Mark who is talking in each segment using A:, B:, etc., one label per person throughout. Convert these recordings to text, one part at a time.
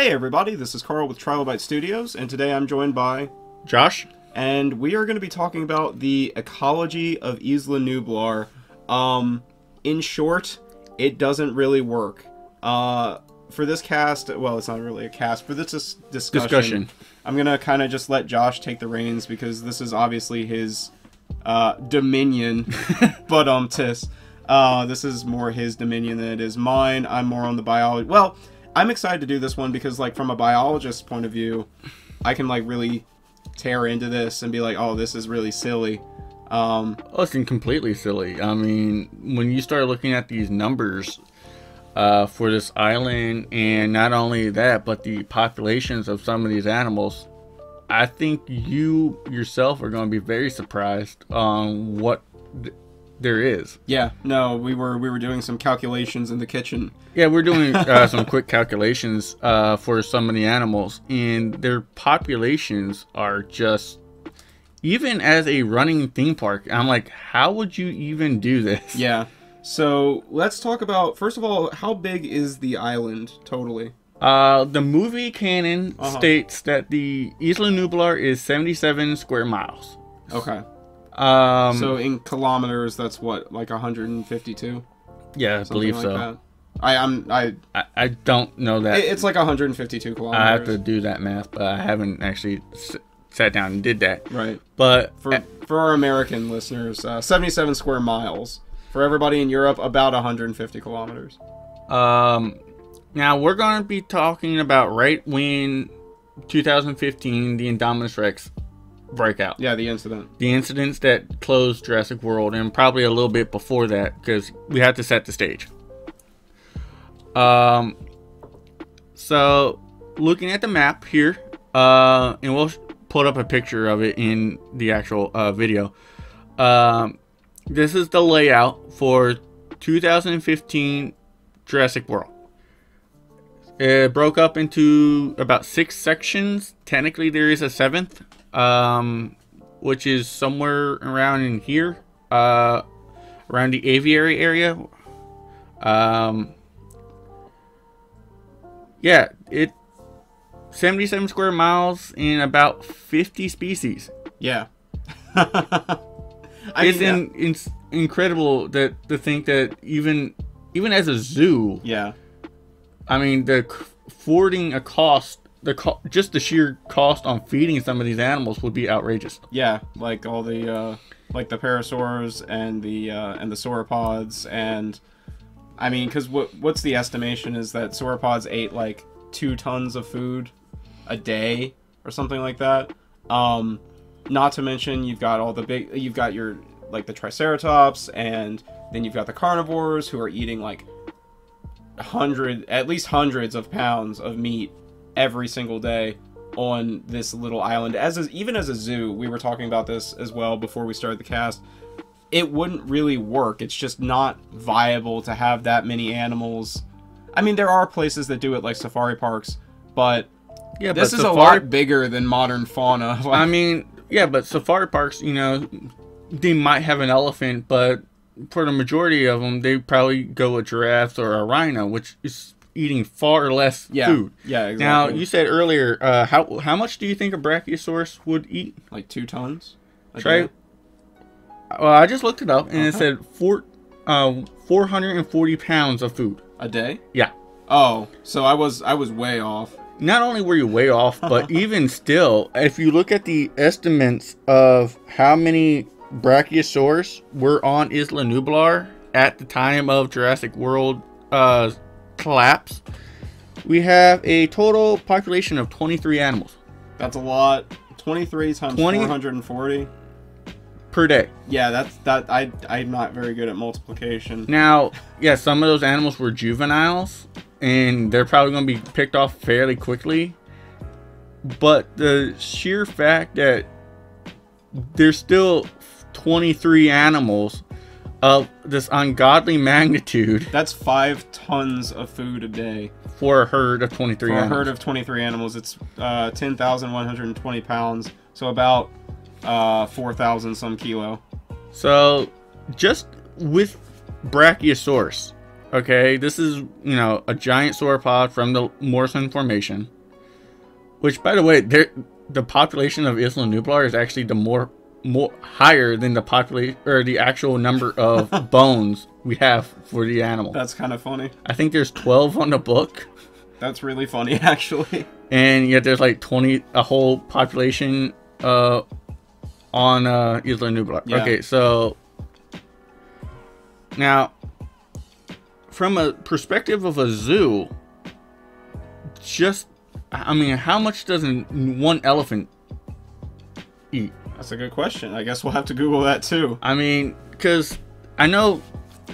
A: Hey everybody, this is Carl with Trilobyte Studios, and today I'm joined by,
B: Josh?
A: and we are going to be talking about the ecology of Isla Nublar. Um, in short, it doesn't really work. Uh, for this cast, well, it's not really a cast. For this dis- discussion,
B: Discussion.
A: I'm gonna kind of just let Josh take the reins because this is obviously his uh, dominion. but um, tis, uh, this is more his dominion than it is mine. I'm more on the biology. Well, I'm excited to do this one because, like, from a biologist's point of view, I can like really tear into this and be like, oh, this is really silly. Um,
B: Oh, it's completely silly. I mean, when you start looking at these numbers uh, for this island, and not only that, but the populations of some of these animals, I think you yourself are going to be very surprised on what there is.
A: yeah, no, we were we were doing some calculations in the kitchen.
B: Yeah, we're doing uh, some quick calculations uh, for some of the animals, and their populations are just. Even as a running theme park, I'm like, how would you even do this?
A: Yeah. So let's talk about first of all, how big is the island totally?
B: Uh, the movie canon
A: Uh-huh.
B: states that the Isla Nublar is 77 square miles.
A: Okay.
B: Um,
A: so in kilometers, that's what like 152.
B: yeah, I believe
A: like
B: so.
A: That. I I'm I.
B: I, I don't know that.
A: it- It's like 152 kilometers.
B: I have to do that math, but I haven't actually s- sat down and did that.
A: Right.
B: But
A: For for our American listeners, uh, 77 square miles. For everybody in Europe, about 150 kilometers.
B: Um, now we're going to be talking about right when 2015 the Indominus Rex breakout.
A: Yeah, the incident.
B: The incidents that closed Jurassic World, and probably a little bit before that, because we had to set the stage. Um, so looking at the map here, uh, and we'll put up a picture of it in the actual uh, video. Um, this is the layout for 2015 Jurassic World. It broke up into about six sections. Technically, there is a seventh, um, which is somewhere around in here, uh, around the aviary area. Um, yeah, it 77 square miles and about 50 species.
A: Yeah. I
B: it's
A: mean,
B: in, it's incredible that to think that even even as a zoo,
A: yeah.
B: I mean, the forwarding a cost, the co- just the sheer cost on feeding some of these animals would be outrageous.
A: Yeah, like all the uh, like the parasaurs and the uh, and the sauropods and I mean, because what what's the estimation is that sauropods ate like two tons of food a day or something like that. Um, not to mention you've got all the big you've got your like the triceratops and then you've got the carnivores who are eating like hundred at least hundreds of pounds of meat every single day on this little island. As a, even as a zoo we were talking about this as well before we started the cast. It wouldn't really work. It's just not viable to have that many animals. I mean there are places that do it like safari parks but
B: Yeah,
A: this
B: but
A: is a
B: safari-
A: lot bigger than modern fauna.
B: I mean, yeah, but safari parks, you know, they might have an elephant, but for the majority of them, they probably go with giraffes or a rhino, which is eating far less
A: yeah
B: food.
A: yeah exactly
B: Now, you said earlier, uh, how how much do you think a brachiosaurus would eat?
A: like two tons
B: Try. Well, I just looked it up, and it said four, uh, 440 pounds of food.
A: a day
B: Yeah.
A: oh so i was i was way off
B: Not only were you way off, but even still, if you look at the estimates of how many brachiosaurs were on Isla Nublar at the time of Jurassic World uh, collapse, we have a total population of 23 animals.
A: That's a lot. 23 times
B: 20
A: 440
B: per day.
A: yeah that's that i i'm not very good at multiplication.
B: Now, yeah, some of those animals were juveniles, and they're probably going to be picked off fairly quickly. But the sheer fact that there's still 23 animals of this ungodly magnitude
A: That's five tons of food a day.
B: for a herd of 23
A: For a
B: animals.
A: herd of 23 animals, it's uh, 10,120 pounds. So about uh, 4,000 some kilo.
B: So, just with Brachiosaurus, Okay, this is you know a giant sauropod from the Morrison Formation, which by the way, the population of Isla Nublar is actually the more more higher than the population or the actual number of bones we have for the animal.
A: That's kind of funny.
B: I think there's 12 on the book,
A: That's really funny, actually.
B: and yet there's like 20 a whole population uh on uh Isla Nublar.
A: Yeah.
B: Okay, so now from a perspective of a zoo, just I mean, how much does an- one elephant eat?
A: That's a good question. I guess we'll have to Google that too.
B: I mean, because I know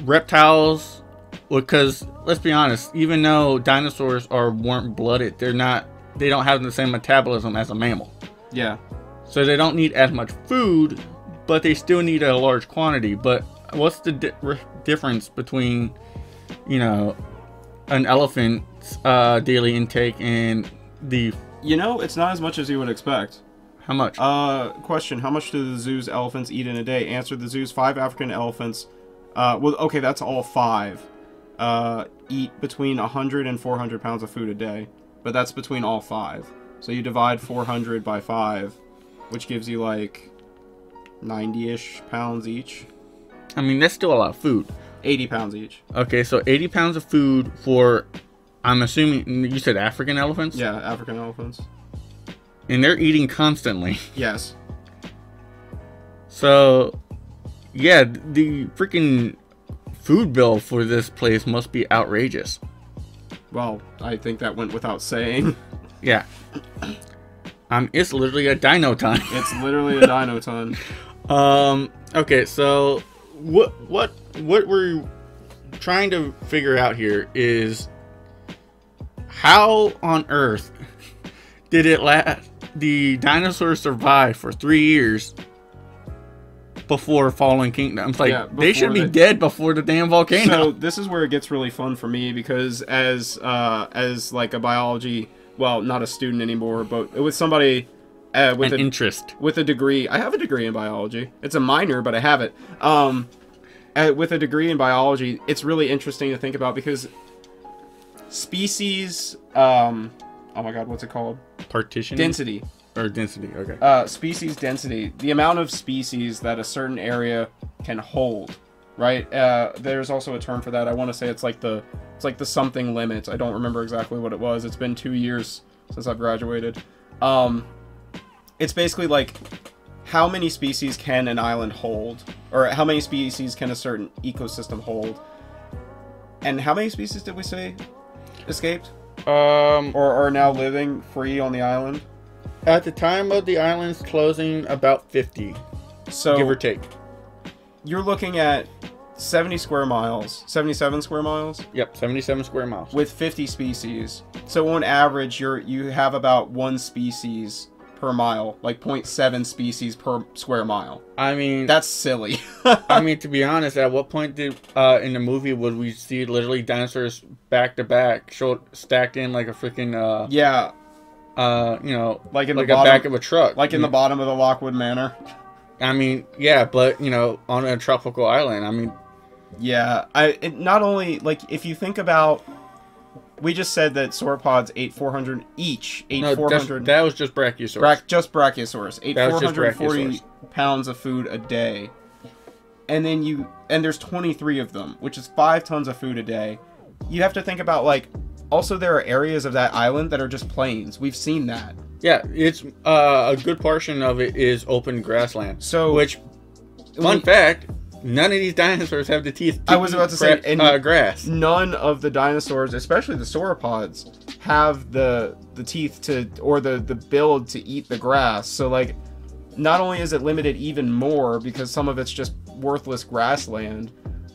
B: reptiles, because let's be honest, even though dinosaurs are warm blooded, they're not, they don't have the same metabolism as a mammal.
A: Yeah.
B: So they don't need as much food, but they still need a large quantity. But what's the di- difference between, you know, an elephant's uh, daily intake and the
A: You know, it's not as much as you would expect.
B: How much?
A: Uh, question: How much do the zoo's elephants eat in a day? Answer: The zoo's five African elephants. Uh, well, okay, that's all five. Uh, eat between 100 and 400 pounds of food a day, but that's between all five. So you divide 400 by five, which gives you like 90-ish pounds each.
B: I mean, that's still a lot of food.
A: 80 pounds each.
B: Okay, so 80 pounds of food for, I'm assuming you said African elephants,
A: Yeah, African elephants.
B: And they're eating constantly.
A: Yes.
B: So, yeah, the freaking food bill for this place must be outrageous.
A: Well, I think that went without saying.
B: Yeah. Um, it's literally a dino time.
A: It's literally a dino ton.
B: Um. Okay. So, what what what we're trying to figure out here is how on earth did it last? The dinosaurs survive for three years before Fallen Kingdom. It's like
A: Yeah,
B: they should be dead before the damn volcano.
A: So this is where it gets really fun for me because as uh, as like a biology, well, not a student anymore, but with somebody uh, with
B: An
A: a
B: interest.
A: with a degree. I have a degree in biology. It's a minor, but I have it. Um, uh, with a degree in biology, it's really interesting to think about because species. Um, oh my God, what's it called?
B: Partition
A: Density.
B: or density. Okay.
A: uh, species density, the amount of species that a certain area can hold, right? Uh, there's also a term for that. I want to say it's like the it's like the something limit. I don't remember exactly what it was. It's been two years since I've graduated. Um, it's basically like how many species can an island hold, or how many species can a certain ecosystem hold, and how many species did we say escaped
B: Um,
A: or are now living free on the island?
B: at the time of the island's closing, about fifty,
A: So
B: give or take.
A: you're looking at 70 square miles, 77 square miles
B: Yep, seventy-seven square miles.
A: with 50 species. So on average, you're you have about one species per mile, like 0.7 species per square mile.
B: I mean,
A: That's silly.
B: I mean, to be honest, at what point did uh, in the movie would we see literally dinosaurs back to back, showed stacked in like a freaking uh,
A: yeah,
B: uh, you know,
A: like in
B: like
A: the
B: a
A: bottom,
B: back of a truck,
A: like in the bottom of the Lockwood Manor.
B: I mean, yeah, but you know, on a tropical island. I mean,
A: Yeah, I it, not only like if you think about, we just said that sauropods ate 400 each, ate
B: no,
A: 400.
B: that was just Brachiosaurus.
A: Brac- just Brachiosaurus. Ate
B: That
A: 440
B: Brachiosaurus.
A: pounds of food a day. And then you and there's 23 of them, which is 5 tons of food a day. You have to think about like also there are areas of that island that are just plains. We've seen that.
B: yeah, it's uh, a good portion of it is open grassland.
A: So
B: Which, fun fact, none of these dinosaurs have the teeth.
A: I was about to say, and-
B: uh, grass.
A: none of the dinosaurs, especially the sauropods, have the the teeth to or the the build to eat the grass. So like not only is it limited even more because some of it's just worthless grassland,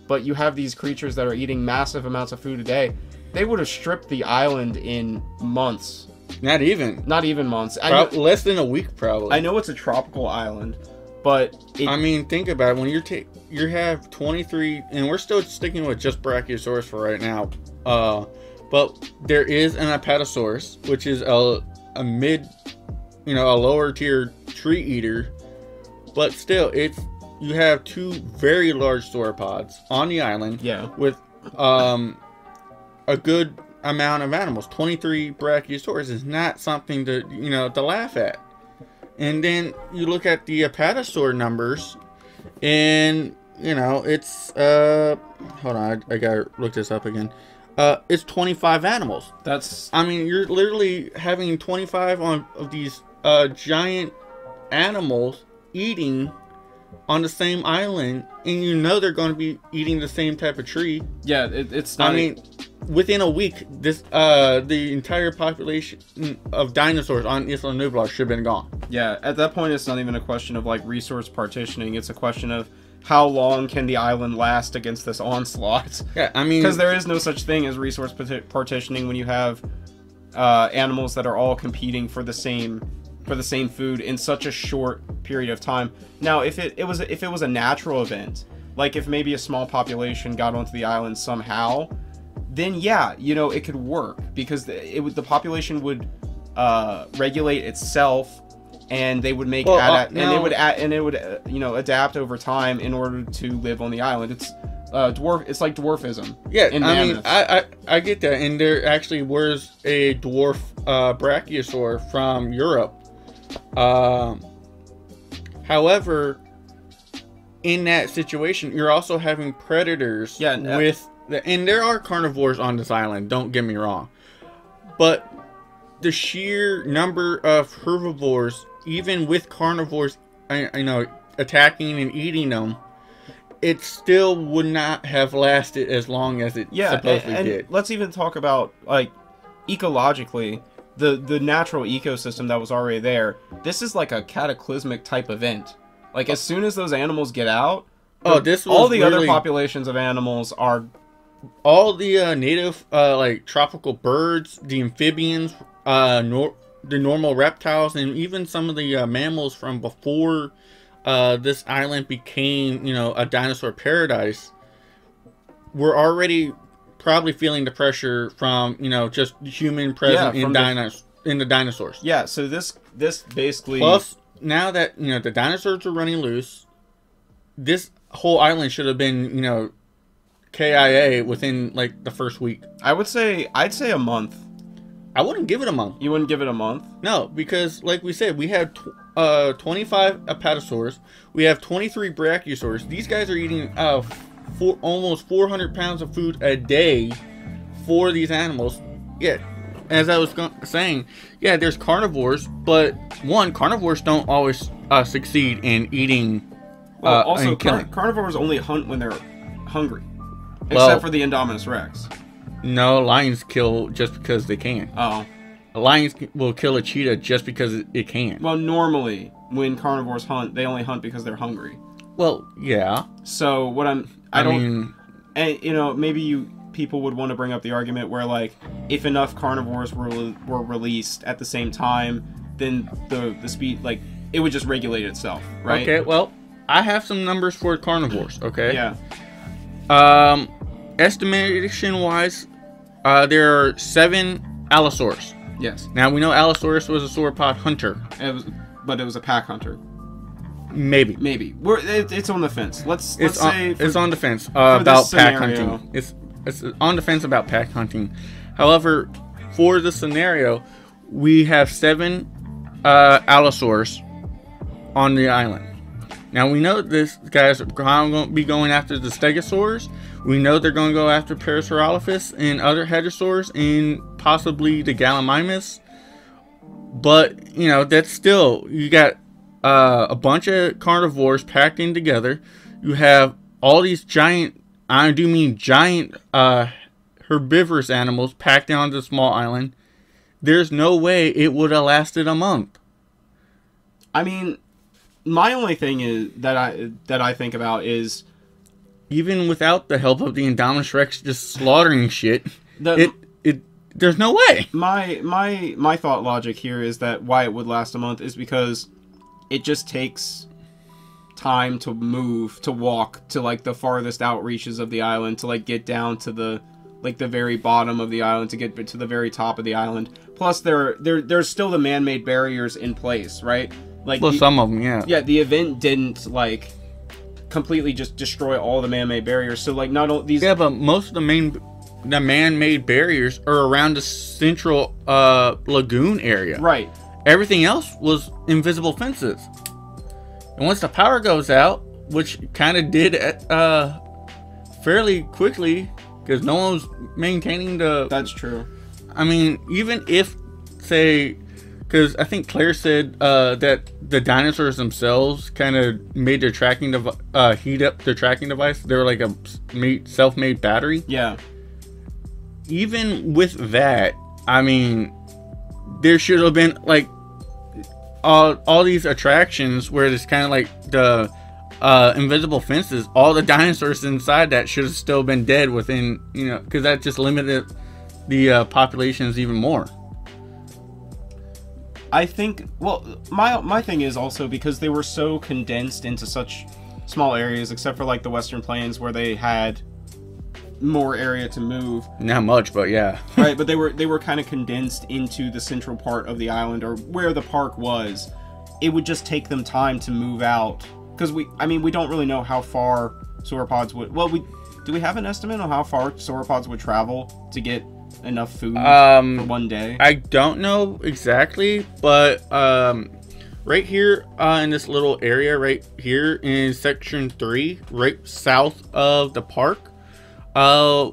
A: but you have these creatures that are eating massive amounts of food a day. They would have stripped the island in months,
B: Not even.
A: not even months. I know,
B: less than a week, probably.
A: I know it's a tropical island, but it,
B: I mean, think about it. When you're ta- you have 23, and we're still sticking with just Brachiosaurus for right now. Uh, but there is an Apatosaurus, which is a a mid, you know, a lower tier tree eater. But still, it's you have two very large sauropods on the island
A: yeah,
B: with um, a good amount of animals. 23 Brachiosaurus is not something to, you know, to laugh at. And then you look at the apatosaur numbers, and, you know, it's, uh, hold on, I, I gotta look this up again. Uh, it's 25 animals.
A: That's
B: I mean, you're literally having 25 on of these uh, giant animals eating on the same island, and you know they're going to be eating the same type of tree.
A: yeah. It, it's not.
B: I mean, within a week, this uh, the entire population of dinosaurs on Isla Nublar should have been gone.
A: Yeah, at that point, it's not even a question of like resource partitioning. It's a question of how long can the island last against this onslaught?
B: Yeah, I mean,
A: Because there is no such thing as resource partitioning when you have uh, animals that are all competing for the same for the same food in such a short period of time. Now, if it, it was if it was a natural event, like if maybe a small population got onto the island somehow, then yeah, you know, it could work because the, it would the population would uh, regulate itself, and they would make
B: Well, uh,
A: and they would and it would uh, you know adapt over time in order to live on the island. It's uh, dwarf. It's like dwarfism.
B: Yeah,
A: in
B: I mean. I, I I get that, and there actually was a dwarf uh, brachiosaur from Europe. Um, however, in that situation, you're also having predators.
A: Yeah, and, uh,
B: with the, and there are carnivores on this island. Don't get me wrong, but the sheer number of herbivores, even with carnivores, I, I know attacking and eating them, it still would not have lasted as long as it
A: yeah
B: supposedly
A: and, and
B: did.
A: let's even talk about like ecologically the the natural ecosystem that was already there this is like a cataclysmic type event like as soon as those animals get out
B: Oh, this
A: all the other populations of animals are
B: All the uh, native, uh, like tropical birds, the amphibians, uh, nor- the normal reptiles, and even some of the uh, mammals from before uh, this island became, you know, a dinosaur paradise, were already probably feeling the pressure from, you know, just human present
A: Yeah,
B: in dinos- in the dinosaurs.
A: yeah so this this basically
B: Plus, now that you know the dinosaurs are running loose, this whole island should have been you know KIA within like the first week.
A: i would say i'd say a month
B: I wouldn't give it a month.
A: you wouldn't give it a month
B: No, because like we said, we had tw- uh 25 apatosaurs, we have 23 brachiosaurs. These guys are eating uh four, almost 400 pounds of food a day for these animals. Yeah, as I was go- saying, yeah, there's carnivores, but one carnivores don't always uh, succeed in eating.
A: well
B: uh,
A: also car- carnivores only hunt when they're hungry
B: Well-
A: except for the indominus rex
B: No, lions kill just because they can.
A: oh
B: Lions will kill a cheetah just because it- it can.
A: well normally when carnivores hunt they only hunt because they're hungry
B: Well, yeah.
A: so what i'm i,
B: I,
A: don't
B: mean,
A: and you know maybe you people would want to bring up the argument where like if enough carnivores were were released at the same time then the the speed like it would just regulate itself right
B: okay. Well, I have some numbers for carnivores. Okay.
A: yeah
B: Um, estimation wise, uh, there are seven allosaurs.
A: yes
B: Now we know Allosaurus was a sauropod hunter.
A: it was but it was a pack hunter
B: Maybe.
A: maybe we're it, it's on the fence let's let's
B: It's on,
A: say for-
B: it's on the fence uh, about pack
A: scenario-
B: hunting. It's it's on the fence about pack hunting. However, for the scenario, we have seven uh, allosaurs on the island. Now we know this guys going to be going after the stegosaurs. We know they're going to go after Parasaurolophus and other hadrosaurs and possibly the Gallimimus. But you know that's still you got uh, a bunch of carnivores packed in together. You have all these giant, I do mean giant, uh, herbivorous animals packed onto the small island. There's no way it would have lasted a month.
A: i mean my only thing is that i that i think about is
B: Even without the help of the Indominus Rex just slaughtering shit,
A: the
B: it it there's no way.
A: my my my thought logic here is that why it would last a month is because it just takes time to move to walk to like the farthest outreaches of the island to like get down to the like the very bottom of the island to get to the very top of the island plus there there there's still the man-made barriers in place right like
B: Well,
A: the-
B: some of them, yeah.
A: yeah the event didn't like completely just destroy all the man-made barriers. So like not all these
B: Yeah, but most of the main, the man-made barriers are around the central uh, lagoon area.
A: right.
B: Everything else was invisible fences. And once the power goes out, which kind of did uh, fairly quickly, because no one was maintaining the.
A: That's true.
B: I mean, even if, say, because I think Claire said uh, that the dinosaurs themselves kind of made their tracking device, uh, heat up their tracking device. They were like a made, self-made battery.
A: Yeah.
B: Even with that, I mean, there should have been like all all these attractions where it's kind of like the uh, invisible fences. All the dinosaurs inside that should have still been dead within you know because that just limited the uh, populations even more.
A: I think well my my thing is also because they were so condensed into such small areas except for like the western plains where they had more area to move
B: Not much, but yeah.
A: right but they were they were kind of condensed into the central part of the island or where the park was it would just take them time to move out because we i mean we don't really know how far sauropods would well we do we have an estimate on how far sauropods would travel to get enough food for
B: Um,
A: one day
B: I don't know exactly, but um, right here uh, in this little area right here in section three, right south of the park, uh,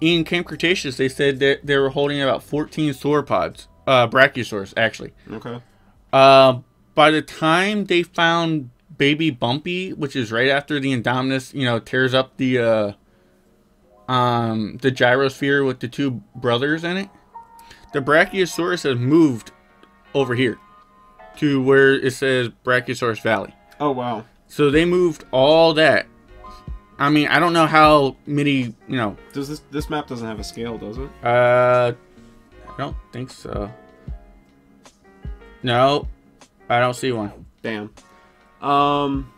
B: in Camp Cretaceous, they said that they were holding about 14 sauropods, uh, brachiosaurs actually.
A: okay
B: Uh, by the time they found baby Bumpy, which is right after the Indominus, you know, tears up the uh, um, the gyrosphere with the two brothers in it, the Brachiosaurus has moved over here to where it says Brachiosaurus Valley.
A: oh wow
B: So they moved all that. I mean, I don't know how many, you know,
A: does this this map doesn't have a scale does it
B: uh, I don't think so. No, I don't see one.
A: Damn. Um,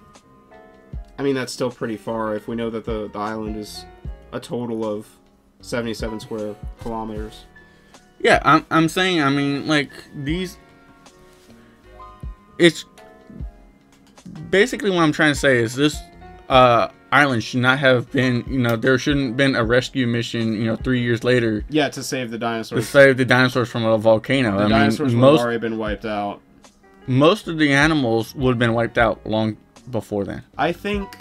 A: I mean that's still pretty far if we know that the the island is a total of seventy-seven square kilometers.
B: Yeah, I'm, I'm saying, I mean, like, these. It's. Basically, what I'm trying to say is this uh, island should not have been, you know, there shouldn't been a rescue mission, you know, three years later
A: Yeah, to save the dinosaurs.
B: to save the dinosaurs from a volcano.
A: the
B: I
A: dinosaurs
B: mean,
A: would have
B: most,
A: already been wiped out.
B: most of the animals would have been wiped out long before then.
A: I think.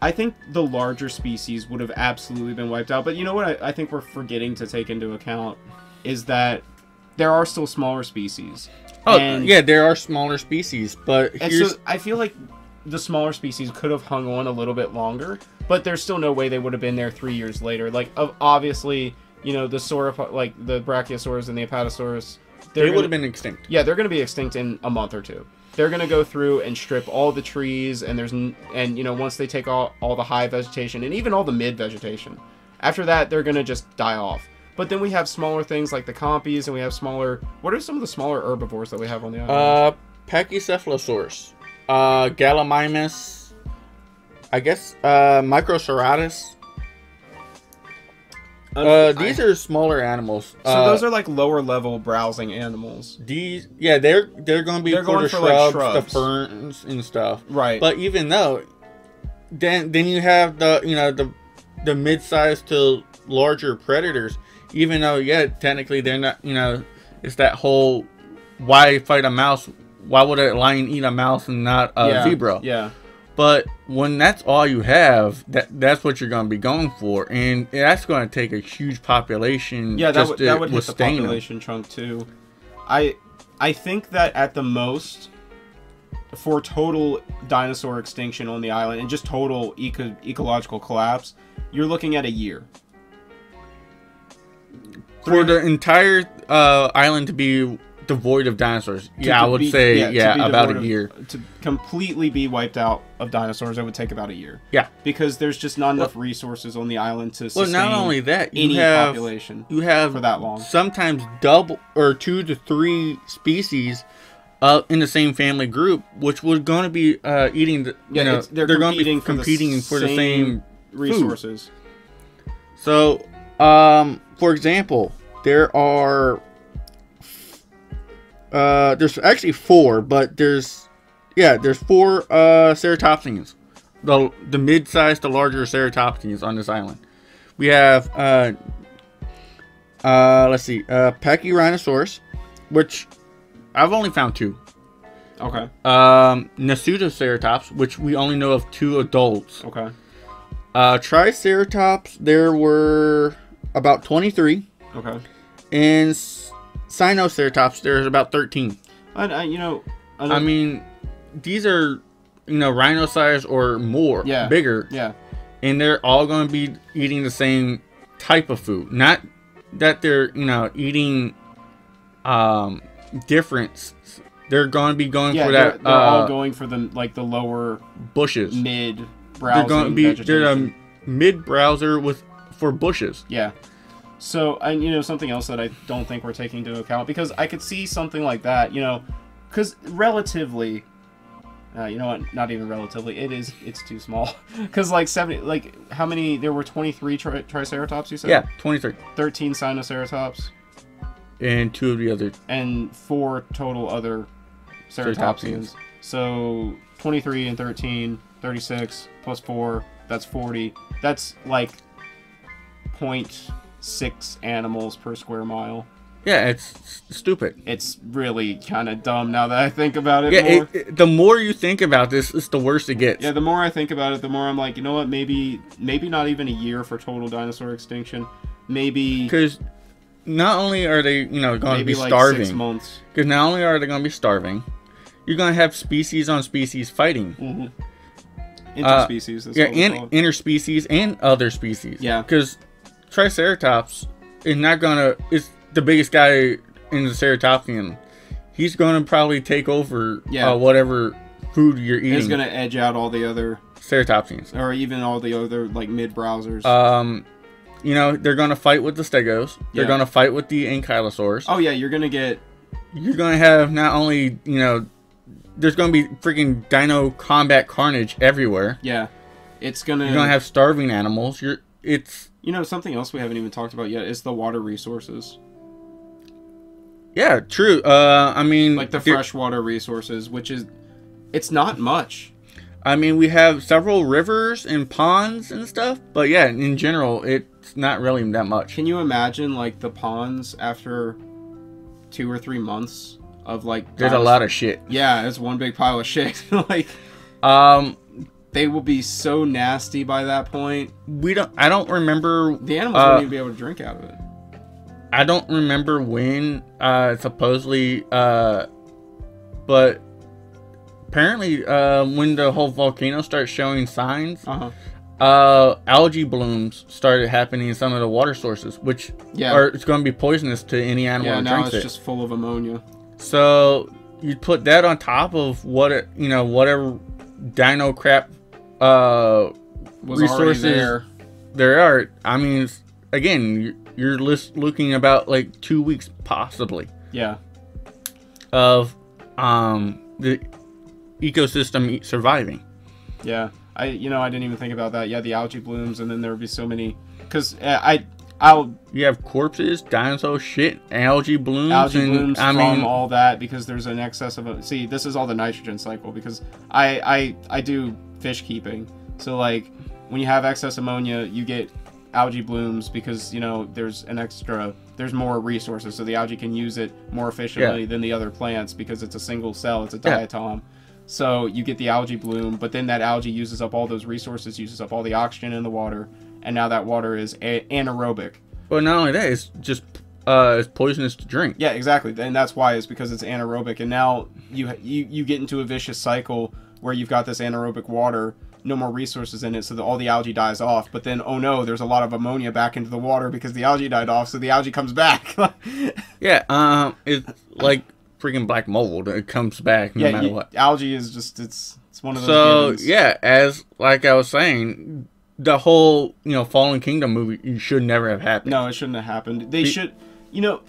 A: I think the larger species would have absolutely been wiped out, but you know what? I, I think we're forgetting to take into account is that there are still smaller species.
B: Oh,
A: And-
B: yeah, there are smaller species, but
A: And
B: here's.
A: so I feel like the smaller species could have hung on a little bit longer, but there's still no way they would have been there three years later. Like, obviously, you know, the sauropod, like the Brachiosaurus and the Apatosaurus, gonna-
B: would have been extinct.
A: yeah, they're going to be extinct in a month or two. They're going to go through and strip all the trees, and there's and you know once they take all all the high vegetation and even all the mid vegetation, after that they're going to just die off. But then we have smaller things like the compies, and we have smaller. What are some of the smaller herbivores that we have on the island?
B: Uh, Pachycephalosaurus, uh, Gallimimus, I guess, uh, Microceratus. Uh, these are smaller animals.
A: So
B: uh,
A: those are like lower level browsing animals.
B: these. Yeah, they're they're going to be
A: They're
B: for
A: going
B: the
A: for, like,
B: shrubs, the ferns, and stuff.
A: Right.
B: But even though, then then you have the you know the the mid-sized to larger predators. Even though yeah, technically they're not you know it's that whole why fight a mouse? Why would a lion eat a mouse and not a
A: yeah,
B: zebra?
A: Yeah.
B: But when that's all you have, that that's what you're going to be going for, and that's going to take a huge population.
A: Yeah, that
B: just
A: would
B: to
A: that would hit the population chunk too. I I think that at the most for total dinosaur extinction on the island and just total eco- ecological collapse, you're looking at a year.
B: for the entire uh, island to be devoid of dinosaurs. Yeah, I would
A: be-
B: say
A: to
B: yeah, about a
A: of-
B: year.
A: To completely be wiped out of dinosaurs, it would take about a year.
B: Yeah.
A: Because there's just not enough resources on the island to
B: Well,
A: sustain
B: not only that, you
A: any
B: have
A: population
B: you have
A: for that long.
B: sometimes double or two to three species uh, in the same family group, which was going to be uh, eating. The,
A: Yeah,
B: you know,
A: they're
B: they're going to be
A: competing for the
B: competing for the same.
A: resources.
B: So, um, for example, there are uh, there's actually four, but there's yeah, there's four uh, ceratopsians the the mid-sized to larger ceratopsians on this island. We have uh uh let's see uh Pachyrhinosaurus, which I've only found two.
A: Okay.
B: Um, Nasutoceratops, which we only know of two adults.
A: Okay.
B: Uh, Triceratops, there were about 23.
A: Okay.
B: And Sinoceratops, there's about 13.
A: And I, you know,
B: I mean, these are, you know, rhino size or more,
A: Yeah.
B: bigger,
A: yeah,
B: and they're all going to be eating the same type of food. Not that they're, you know, eating um different. They're going to be going
A: yeah,
B: for
A: they're,
B: that
A: they're
B: uh,
A: all going for the like the lower
B: bushes.
A: mid
B: they're going to be they're a mid browser with for bushes.
A: Yeah. So, and you know, something else that I don't think we're taking into account because I could see something like that, you know, because relatively, uh, you know what? Not even relatively, it is. It's too small. Because like seventy, like how many? There were twenty three tri- Triceratops. You said.
B: Yeah, 23.
A: Thirteen Sinoceratops
B: And two of the other.
A: and four total other ceratopsians.
B: Ceratopsians.
A: So 23 and 13, 36 plus 4, that's 40. That's like 0.6 animals per square mile.
B: Yeah, it's stupid.
A: It's really kind of dumb now that I think about it
B: Yeah,
A: more.
B: it, it- the more you think about this, it's the worse it gets.
A: yeah, the more I think about it, the more I'm like, you know what? Maybe, maybe not even a year for total dinosaur extinction. Maybe,
B: Because not only are they, you know, going to be
A: like
B: starving,
A: six months.
B: because not only are they going to be starving, you're going to have species on species fighting.
A: Mm-hmm.
B: Uh,
A: Interspecies. that's
B: Yeah, and interspecies and other species.
A: Yeah.
B: Because Triceratops is not going to, is the biggest guy in the Ceratopsian. He's going to probably take over
A: Yeah.
B: uh, whatever food you're eating.
A: it's gonna edge out all the other,
B: Ceratopsians.
A: or even all the other like mid browsers.
B: Um, you know, they're going to fight with the Stegos. They're
A: Yeah.
B: going to fight with the Ankylosaurs.
A: oh yeah, you're gonna get
B: You're going to have not only, you know, there's going to be freaking dino combat carnage everywhere.
A: yeah, it's gonna.
B: You're going to have starving animals. You're, it's,
A: You know, something else we haven't even talked about yet is the water resources,
B: yeah, true. Uh, I mean,
A: like the freshwater resources, which is, it's not much.
B: I mean, we have several rivers and ponds and stuff, but yeah, in general, it's not really that much.
A: Can you imagine like the ponds after two or three months of like?
B: There's a lot of shit.
A: Yeah, it's one big pile of shit. like
B: Um,
A: they will be so nasty by that point.
B: we don't. I don't remember.
A: The animals
B: Uh,
A: won't even be able to drink out of it.
B: I don't remember when. Uh, supposedly. Uh, but apparently, uh, when the whole volcano starts showing signs,
A: Uh huh.
B: uh, algae blooms started happening in some of the water sources, which
A: Yeah.
B: are it's going to be poisonous to any animal
A: Yeah. Now it's
B: it.
A: just full of ammonia.
B: So you put that on top of what it, you know, whatever dino crap uh
A: Was
B: Resources.
A: there.
B: there are. I mean, again, you're, list, looking about like two weeks possibly
A: Yeah.
B: of um the ecosystem surviving.
A: Yeah, I you know I didn't even think about that. Yeah, the algae blooms, and then there would be so many because I I'll
B: You have corpses, dinosaur shit, algae blooms,
A: algae
B: and
A: blooms
B: I mean,
A: all that because there's an excess of a, see this is all the nitrogen cycle because I I I do fish keeping so like when you have excess ammonia you get algae blooms because you know there's an extra there's more resources so the algae can use it more efficiently than the other plants because it's a single cell it's a
B: Yeah.
A: diatom so you get the algae bloom but then that algae uses up all those resources uses up all the oxygen in the water and now that water is a- anaerobic
B: but not only that, it's just uh, it's poisonous to drink.
A: Yeah, exactly. And that's why is because it's anaerobic, and now you you you get into a vicious cycle where you've got this anaerobic water, no more resources in it, so that all the algae dies off. But then, oh no, there's a lot of ammonia back into the water because the algae died off, so the algae comes back.
B: Yeah, um, it's like freaking black mold. It comes back no
A: yeah,
B: matter
A: you-
B: what.
A: algae is just it's it's one of those.
B: So yeah, as like I was saying, the whole you know Fallen Kingdom movie should never have happened.
A: no, it shouldn't have happened. They
B: Be-
A: should, you know.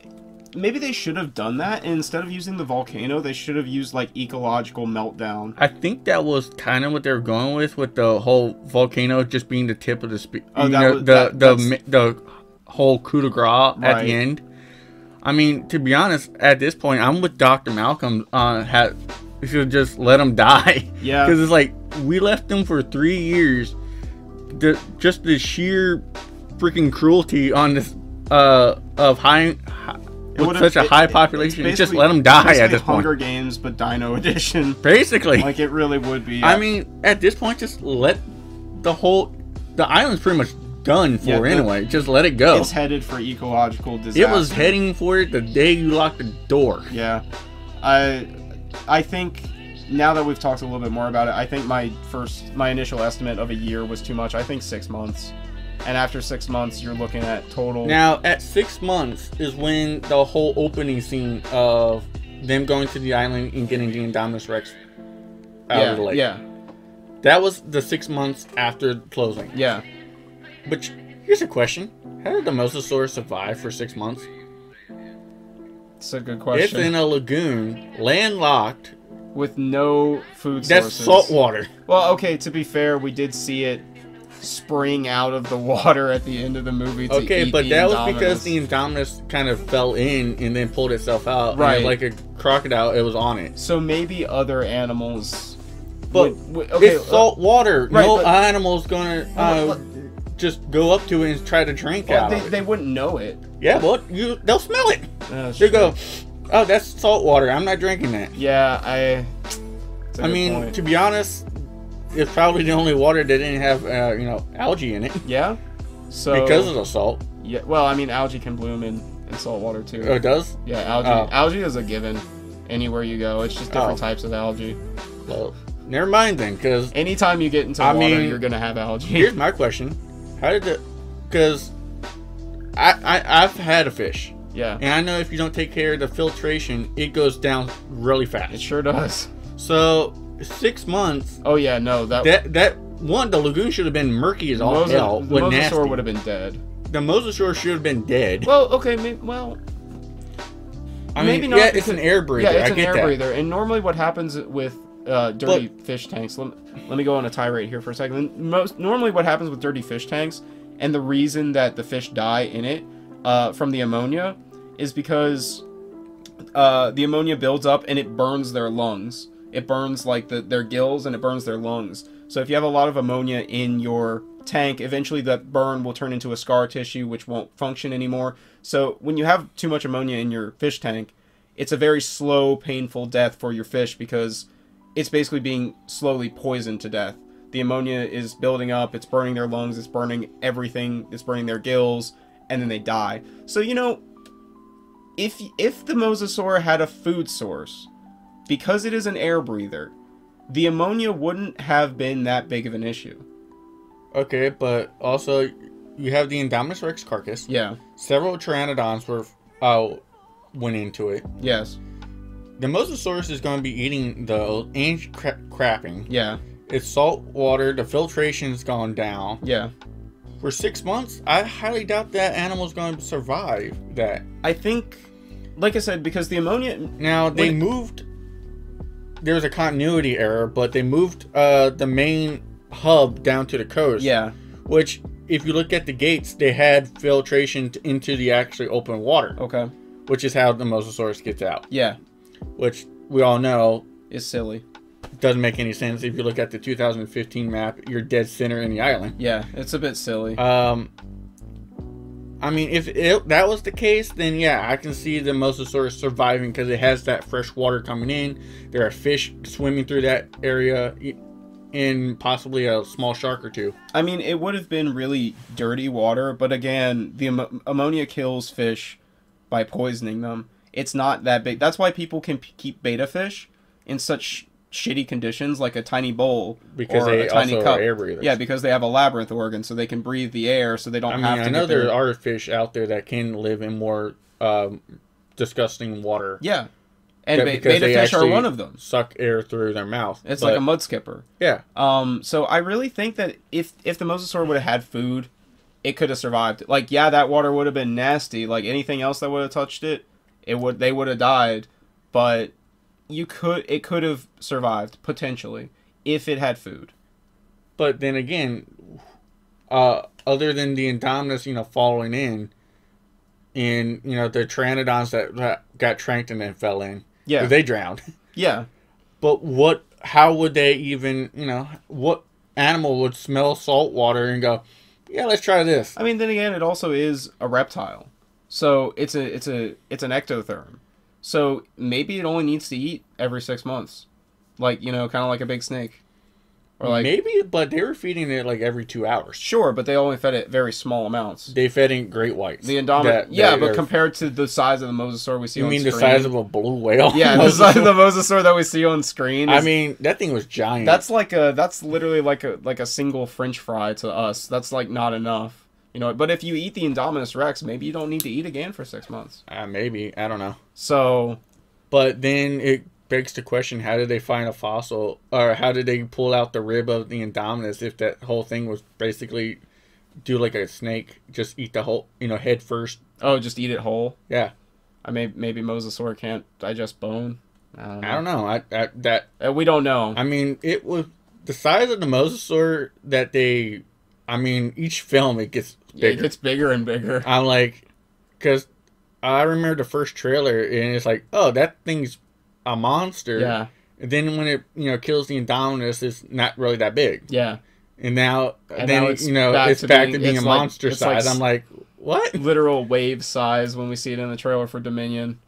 A: Maybe they should have done that instead of using the volcano. They should have used like ecological meltdown.
B: I think that was kind of what they were going with, with the whole volcano just being the tip of the spear
A: Oh,
B: you
A: that
B: know,
A: was-
B: the
A: that-
B: the the whole coup de grace at
A: Right.
B: the end. I mean, to be honest, at this point, I'm with Doctor Malcolm on how you should just let him die.
A: Yeah.
B: because it's like we left them for three years. The just the sheer freaking cruelty on this uh of high, high with such a
A: it-
B: high
A: it-
B: population.
A: It's
B: just let them die at this
A: Hunger
B: point.
A: Games, but Dino Edition.
B: Basically,
A: like it really would be.
B: I mean, at this point, just let the whole the island's pretty much done for
A: Yeah,
B: anyway. Just let it go.
A: it's headed for ecological disaster.
B: It was heading for it the day you locked the door.
A: Yeah, I I think now that we've talked a little bit more about it, I think my first my initial estimate of a year was too much. I think six months, and after six months, you're looking at total.
B: Now, at six months is when the whole opening scene of them going to the island and getting the Indominus Rex out
A: yeah,
B: of the lake.
A: yeah,
B: That was the six months after closing.
A: yeah.
B: Which, here's a question. How did the Mosasaurus survive for six months?
A: It's a good question.
B: It's in a lagoon, landlocked.
A: With no food
B: That's
A: sources.
B: salt water.
A: Well, okay. To be fair, we did see it spring out of the water at the end of the movie.
B: Okay, but that was because the Indominus kind of fell in and then pulled itself out. and
A: Right.
B: like a crocodile, it was on it.
A: So maybe other animals.
B: But
A: would- would- okay,
B: it's salt water.
A: right,
B: no
A: but-
B: animal's gonna uh, just go up to it and try to drink
A: Well,
B: out
A: they, they wouldn't know it.
B: Yeah, well, you they'll smell it.
A: Uh,
B: They go, oh, that's salt water. I'm not drinking that.
A: Yeah, I.
B: I mean,
A: point.
B: to be honest, it's probably the only water that didn't have uh, you know algae in it
A: yeah. So
B: because of the salt.
A: yeah, well, I mean, algae can bloom in, in salt water too.
B: Oh, it does.
A: yeah, algae.
B: Oh.
A: Algae is a given anywhere you go. It's just different
B: Oh.
A: types of algae.
B: Well, never mind then, because
A: Anytime you get into
B: I
A: water,
B: mean,
A: you're gonna have algae.
B: here's my question: How did the? Because I, I I've had a fish,
A: yeah,
B: and I know if you don't take care of the filtration, it goes down really fast.
A: it sure does.
B: So six months.
A: Oh yeah, no, that.
B: That that one, the lagoon should have been murky as all
A: Mosa-
B: hell.
A: the mosasaur would have been dead.
B: The mosasaur should have been dead.
A: Well, okay, maybe, well,
B: I
A: maybe
B: mean,
A: not
B: yeah, it's an air breather.
A: yeah, it's
B: I
A: an air
B: that.
A: breather. And normally, what happens with uh, dirty fish tanks? Let, let me go on a tirade here for a second. Most normally, what happens with dirty fish tanks, and the reason that the fish die in it uh, from the ammonia, is because uh, the ammonia builds up and it burns their lungs. It burns like the, their gills and it burns their lungs. So if you have a lot of ammonia in your tank, eventually that burn will turn into a scar tissue which won't function anymore. So when you have too much ammonia in your fish tank, it's a very slow, painful death for your fish because it's basically being slowly poisoned to death. The ammonia is building up, it's burning their lungs, it's burning everything, it's burning their gills, and then they die. So you know, if if the mosasaur had a food source, because it is an air breather, the ammonia wouldn't have been that big of an issue.
B: Okay, but also you have the Indominus Rex carcass.
A: Yeah.
B: Several pteranodons were uh, went into it.
A: Yes.
B: The mosasaurus is going to be eating the and cra- crapping.
A: Yeah.
B: It's salt water. The filtration's gone down.
A: Yeah.
B: For six months, I highly doubt that animal's going to survive that.
A: I think, like I said, because the ammonia.
B: Now they
A: Wait.
B: moved. There was a continuity error, but they moved uh, the main hub down to the coast.
A: Yeah.
B: Which, if you look at the gates, they had filtration t- into the actually open water,
A: Okay.
B: which is how the mosasaurus gets out.
A: Yeah.
B: Which we all know
A: is silly.
B: doesn't make any sense. If you look at the 2015 map, you're dead center in the island.
A: Yeah. It's a bit silly.
B: Um, I mean, if it, that was the case, then yeah, I can see the mosasaurus surviving because it has that fresh water coming in. There are fish swimming through that area, and possibly a small shark or two.
A: I mean, it would have been really dirty water, but again, the am- ammonia kills fish by poisoning them. It's not that big. That's why people can p- keep betta fish in such shitty conditions, like a tiny bowl
B: Because
A: or
B: they
A: a tiny
B: also
A: cup.
B: are air breathers.
A: Yeah, because they have a labyrinth organ, so they can breathe the air, so they don't
B: I mean,
A: have to.
B: I know
A: their-
B: there are fish out there that can live in more um, disgusting water.
A: Yeah, and
B: because
A: betta
B: they
A: fish are one of them.
B: Suck air through their mouth.
A: It's
B: But,
A: like a mud skipper.
B: yeah.
A: Um, so I really think that if if the mosasaur would have had food, it could have survived. Like, yeah, that water would have been nasty. Like anything else that would have touched it, it would they would have died. But you could it could have survived potentially if it had food.
B: But then again, uh, other than the Indominus, you know, following in, and you know the Pteranodons that, that got tranked and then fell in,
A: Yeah,
B: they drowned.
A: yeah.
B: But what? How would they even? You know, what animal would smell salt water and go, "Yeah, let's try this."
A: I mean, then again, it also is a reptile, so it's a it's a it's an ectotherm. So maybe it only needs to eat every six months, like you know, kind of like a big snake, or like
B: Maybe, but they were feeding it like every two hours.
A: sure, but they only fed it very small amounts.
B: They fed in great whites.
A: The Indominus, yeah, but
B: are-
A: compared to the size of the mosasaur we see
B: you
A: on
B: mean the size of a blue whale?
A: yeah, the size of the mosasaur that we see on screen.
B: I mean, that thing was giant.
A: that's like a that's literally like a like a single French fry to us. That's like not enough, you know. But if you eat the Indominus Rex, maybe you don't need to eat again for six months.
B: uh, maybe I don't know.
A: So
B: But then it begs the question: How did they find a fossil, or how did they pull out the rib of the Indominus if that whole thing was basically do like a snake, just eat the whole, you know, head first?
A: oh, just eat it whole.
B: Yeah,
A: I may maybe mosasaur can't digest bone. I don't know.
B: I don't know. I, I that
A: Uh, we don't know.
B: I mean, it was the size of the mosasaur that they. I mean, each film it gets
A: Yeah, it gets bigger and bigger.
B: I'm like, because I remember the first trailer and it's like, oh, that thing's a monster.
A: Yeah,
B: And then when it you know kills the Indominus, it's not really that big.
A: yeah.
B: And now
A: And
B: then
A: now it's
B: you know
A: back
B: it's
A: to
B: back
A: being-
B: to being a
A: like-
B: monster
A: like
B: size.
A: s-
B: I'm like, what?
A: Literal wave size when we see it in the trailer for Dominion.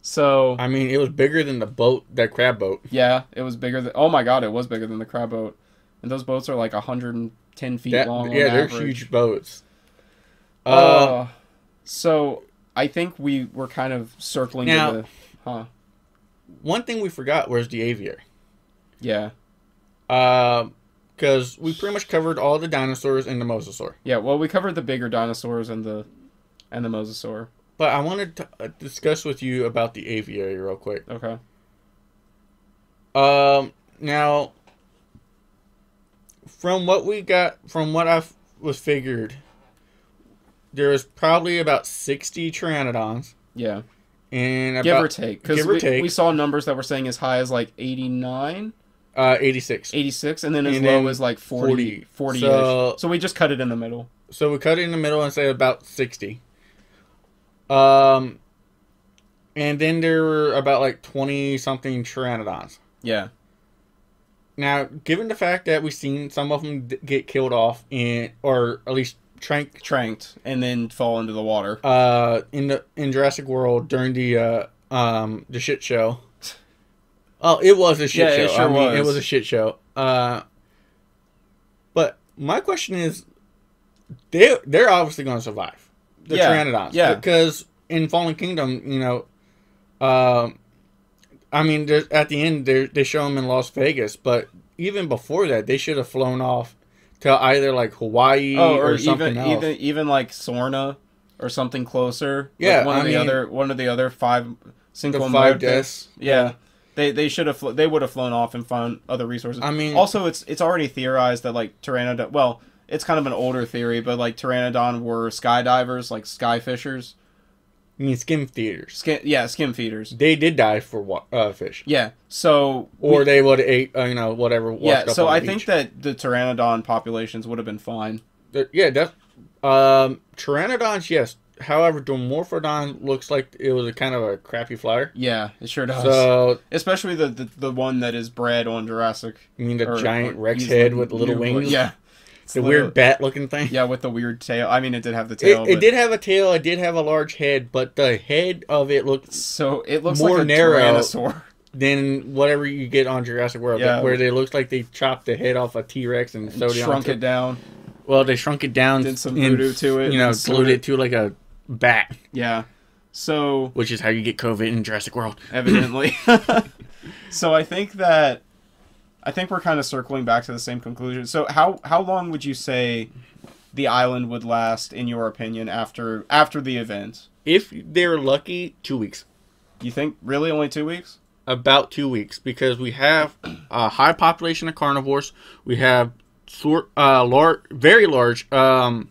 A: So
B: I mean, it was bigger than the boat, that crab boat.
A: yeah, it was bigger than. Oh my god, it was bigger than the crab boat. And those boats are like 110 feet
B: That,
A: long.
B: yeah, they're
A: average.
B: huge boats. Uh,
A: Uh, so I think we were kind of circling
B: Now-
A: the, huh?
B: one thing we forgot was the aviary.
A: Yeah,
B: because we pretty much covered all the dinosaurs and the mosasaur.
A: yeah. Well, we covered the bigger dinosaurs and the and the mosasaur.
B: But I wanted to uh, discuss with you about the aviary real quick.
A: Okay.
B: Um, now, from what we got, from what I was figured, there was probably about sixty pteranodons
A: Yeah.
B: and
A: Give or take. Because
B: give or
A: we,
B: take.
A: we saw numbers that were saying as high as like 89,
B: uh, eighty-six.
A: 86, and then as
B: And
A: low
B: then
A: as like 40, 40
B: So-
A: ish. So we just cut it in the middle.
B: So we cut it in the middle and say about sixty. Um, and then there were about like twenty something pteranodons.
A: Yeah.
B: Now, given the fact that we've seen some of them get killed off in, or at least trank,
A: Tranked and then fall into the water.
B: uh, in the in Jurassic World during the uh, um the shit show. Oh, it was a shit
A: Yeah,
B: show.
A: it sure
B: I mean, it
A: was.
B: was a shit show. Uh, but my question is, they they're obviously going to survive the
A: Yeah,
B: pteranodons,
A: yeah.
B: because in Fallen Kingdom, you know, um, I mean, at the end they they show them in Las Vegas, but even before that, they should have flown off to either like Hawaii
A: Oh,
B: or,
A: or,
B: something
A: even
B: else.
A: even even like Sorna or something closer. Like
B: Yeah,
A: one
B: I
A: of the
B: mean-
A: other one of the other five single
B: five deaths.
A: Yeah. They, they should have they would have flown off and found other resources.
B: I mean-
A: also it's it's already theorized that like pteranodon well it's kind of an older theory but like pteranodon were skydivers like sky fishers
B: I mean, skim feeders.
A: skim yeah skim feeders
B: They did die for uh, fish,
A: yeah so
B: or
A: we-
B: they would ate, uh, you know, whatever. washed
A: yeah
B: up
A: so
B: on the
A: I think
B: beach.
A: that the pteranodon populations would have been fine
B: yeah, that's um, pteranodons. Yes, however, Dimorphodon looks like it was a kind of a crappy flyer.
A: yeah it sure does
B: So
A: especially the, the the one that is bred on Jurassic
B: I mean, the
A: or-
B: giant Rex head with little wings.
A: yeah It's
B: the weird bat-looking thing.
A: yeah with the weird tail I mean it did have the tail
B: It, it did have a tail. It did have a large head, but the head of it looked
A: so it looks
B: more
A: like a
B: narrow.
A: tyrannosaur
B: than whatever you get on Jurassic World,
A: Yeah.
B: where they looks like they chopped the head off a T Rex and it
A: shrunk
B: onto-
A: it down
B: Well, they shrunk it down,
A: Did some voodoo to it
B: You know,
A: and
B: glued
A: it.
B: it to like a bat,
A: Yeah. So
B: which is how you get COVID in Jurassic World.
A: evidently. so I think that I think we're kind of circling back to the same conclusion. So how how long would you say the island would last in your opinion after after the event?
B: If they're lucky, two weeks.
A: You think really only 2 weeks?
B: About two weeks because we have a high population of carnivores. We have sort uh large, very large um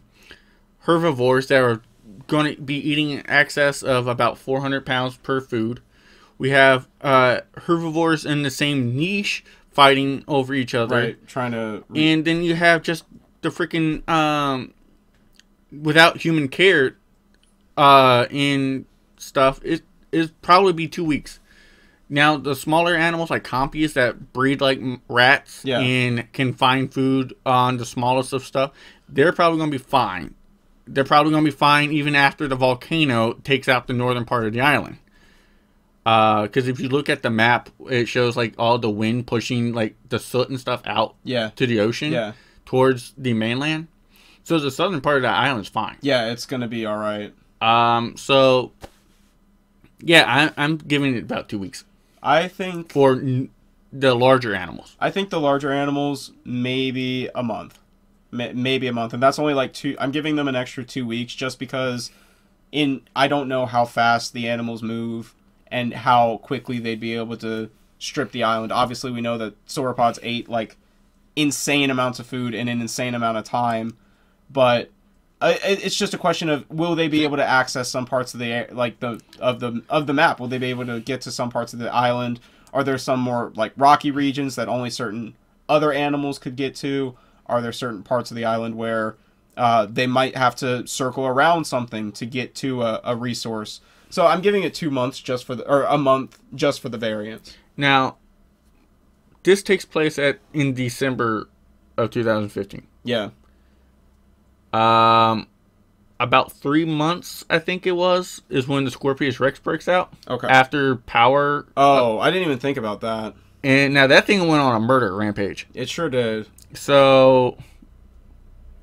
B: herbivores that are going to be eating in excess of about 400 pounds per food. We have uh herbivores in the same niche fighting over each other.
A: Right, trying to
B: and then you have just the freaking um without human care uh in stuff it is probably be two weeks Now the smaller animals like compies that breed like rats
A: Yeah.
B: and can find food on the smallest of stuff, they're probably going to be fine. They're probably going to be fine even after the volcano takes out the northern part of the island. Because if you look at the map, it shows like all the wind pushing like the soot and stuff out
A: Yeah.
B: to the ocean
A: Yeah.
B: towards the mainland. So the southern part of the island's fine.
A: Yeah, it's gonna be all right.
B: Um, so yeah, I, I'm giving it about two weeks
A: I think
B: for n- the larger animals.
A: I think the larger animals maybe a month, Ma- maybe a month, and that's only like two. I'm giving them an extra two weeks just because in I don't know how fast the animals move and how quickly they'd be able to strip the island. Obviously, we know that sauropods ate like insane amounts of food in an insane amount of time, but uh, it's just a question of will they be able to access some parts of the like the of the of the map? Will they be able to get to some parts of the island? Are there some more like rocky regions that only certain other animals could get to? Are there certain parts of the island where uh, they might have to circle around something to get to a, a resource? So I'm giving it two months just for the or a month just for the variants.
B: Now, this takes place at in December of 2015.
A: Yeah.
B: Um, about three months, I think it was, is when the Scorpius Rex breaks out
A: Okay.
B: after Power.
A: oh, I didn't even think about that.
B: And now that thing went on a murder rampage.
A: It sure did.
B: So,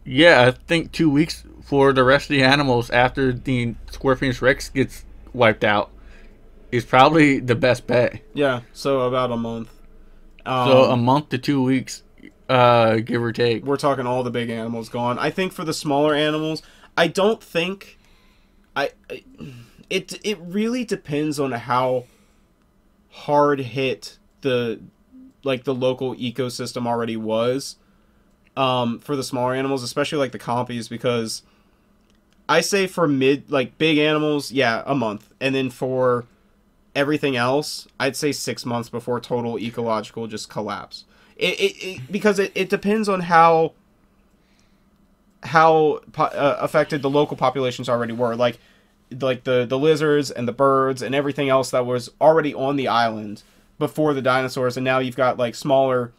B: yeah, I think two weeks for the rest of the animals after the Scorpius Rex gets wiped out is probably the best bet.
A: Yeah. So about a month. Um,
B: So a month to two weeks, uh, give or take.
A: we're talking all the big animals gone. I think for the smaller animals, I don't think I, I it it really depends on how hard hit the like the local ecosystem already was um for the smaller animals, especially like the compies because I say for mid like big animals, yeah, a month. And then for everything else, I'd say 6 months before total ecological just collapse. It, it, it because it, it depends on how how po- uh, affected the local populations already were like like the the lizards and the birds and everything else that was already on the island before the dinosaurs and now you've got like smaller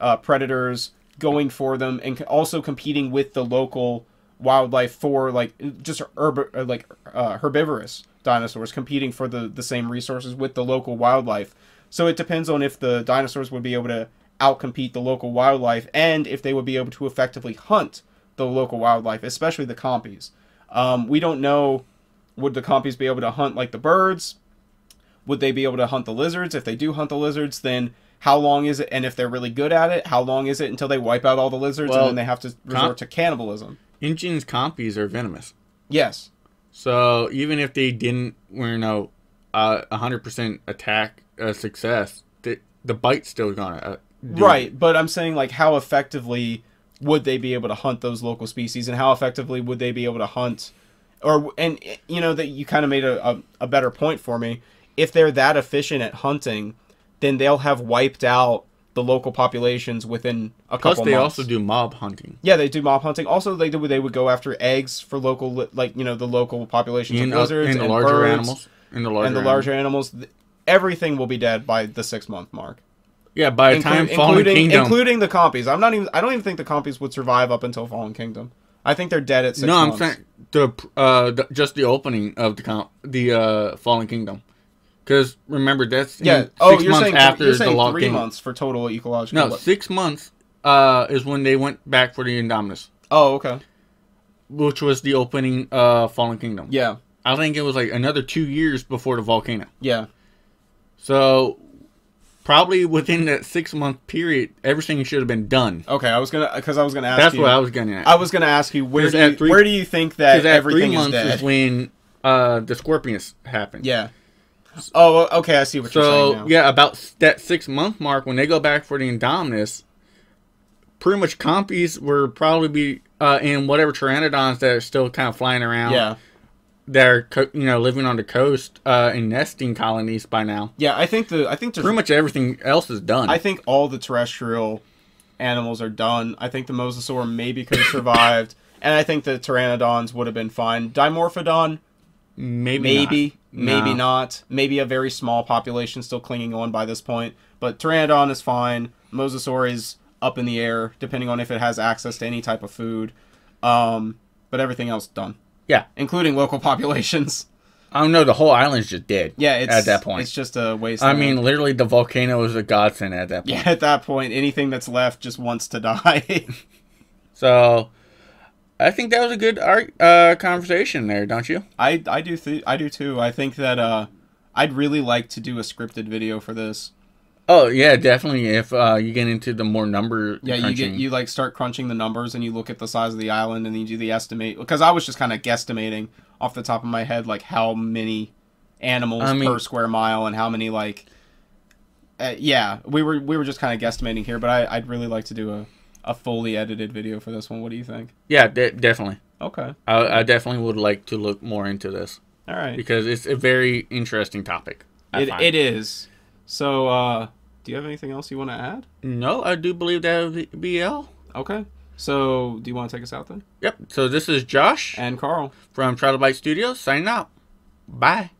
A: uh, predators going for them and also competing with the local wildlife for like just herb like uh, herbivorous dinosaurs competing for the the same resources with the local wildlife so it depends on if the dinosaurs would be able to outcompete the local wildlife and if they would be able to effectively hunt the local wildlife, especially the compies. Um, we don't know would the compies be able to hunt like the birds? Would they be able to hunt the lizards? If they do hunt the lizards, then how long is it? And if they're really good at it, how long is it until they wipe out all the lizards
B: Well,
A: and then they have to resort to cannibalism?
B: Injun's compies are venomous.
A: Yes.
B: So even if they didn't, you know, uh, a hundred percent attack uh, success, the the bite's still gonna uh,
A: Right, but I'm saying like how effectively would they be able to hunt those local species, and how effectively would they be able to hunt, or and you know that you kind of made a, a, a better point for me. If they're that efficient at hunting, then they'll have wiped out the local populations within a
B: Plus,
A: couple
B: they
A: months.
B: also do mob hunting.
A: Yeah, they do mob hunting. Also, they do they would go after eggs for local, like you know, the local populations
B: In,
A: of
B: uh,
A: lizards
B: in the
A: and
B: larger
A: birds
B: animals. In the larger
A: and the larger animals. Th- Everything will be dead by the six month mark.
B: Yeah, by the
A: Inclu-
B: time Fallen
A: including
B: Kingdom.
A: including the compies. I'm not even. I don't even think the compies would survive up until Fallen Kingdom. I think they're dead at six
B: no, I'm saying the uh the, just the opening of the comp, the uh Fallen Kingdom. Because remember that's
A: Yeah.
B: six
A: Oh, you're
B: months
A: saying
B: after
A: you're
B: the
A: saying three
B: Kingdom.
A: months for total ecological.
B: No, six months uh is when they went back for the Indominus,
A: Oh, okay.
B: which was the opening uh Fallen Kingdom.
A: Yeah.
B: I think it was like another two years before the volcano.
A: Yeah.
B: So probably within that six month period, everything should have been done.
A: Okay. I was gonna because I was gonna ask
B: That's
A: you.
B: what I was getting at.
A: I was gonna ask you where do you,
B: three-
A: where do you think that everything
B: three
A: is
B: months
A: dead?
B: is when uh the Scorpions happened.
A: Yeah. Oh, okay. I see what you're saying
B: So yeah, about that six month mark when they go back for the Indominus, pretty much compies were probably be uh, in whatever pteranodons that are still kind of flying around.
A: Yeah.
B: that are you know living on the coast uh, in nesting colonies by now.
A: Yeah. I think the I think
B: Pretty much everything else is done.
A: I think all the terrestrial animals are done. I think the mosasaur maybe could have survived, and I think the pteranodons would have been fine. Dimorphodon,
B: Maybe.
A: maybe,
B: not.
A: maybe
B: No.
A: not. Maybe a very small population still clinging on by this point. But Pteranodon is fine. Mosasaur is up in the air, depending on if it has access to any type of food. Um, but everything else done,
B: Yeah.
A: including local populations.
B: I don't know. The whole island's just dead.
A: Yeah, it's
B: At that point.
A: it's just a waste.
B: I mean, literally, the volcano is a godsend at that point.
A: yeah, at that point, anything that's left just wants to die.
B: So, I think that was a good art uh, conversation there, don't you?
A: I I do th- I do too. I think that uh, I'd really like to do a scripted video for this.
B: Oh yeah, definitely. If uh, you get into the more number,
A: Yeah, you get you like start crunching the numbers and you look at the size of the island and you do the estimate because I was just kind of guesstimating off the top of my head like how many animals
B: I mean-
A: per square mile and how many like uh, yeah we were we were just kind of guesstimating here but I, I'd really like to do a, a fully edited video for this one. What do you think?
B: yeah, de- definitely.
A: Okay,
B: I, I definitely would like to look more into this
A: all right.
B: because it's a very interesting topic.
A: It, it is. So uh, do you have anything else you want to add?
B: No, I do believe that would be all.
A: Okay. So do you want to take us out then?
B: Yep. So this is Josh
A: And Carl.
B: from Trilobyte Studios signing out. Bye.